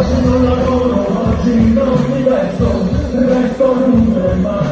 facendo un lavoro oggi non mi resto, resto lungo mai.